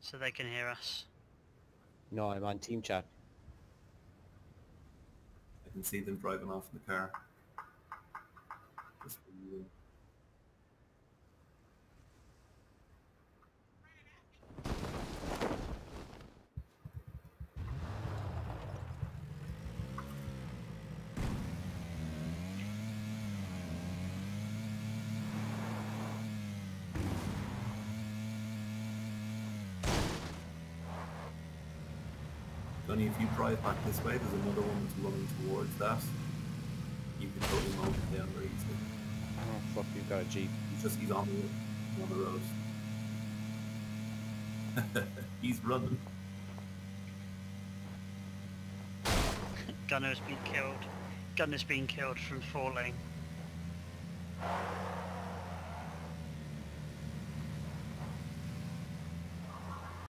so they can hear us. No, I'm on team chat. I can see them driving off in the car. Just for you. Only if you drive back this way, there's another one that's running towards that. You can totally mow him down very easily. Oh fuck, you've got a jeep. He's just he's on the he's on the road. he's running. Gunner's been killed. Gunner's been killed from falling.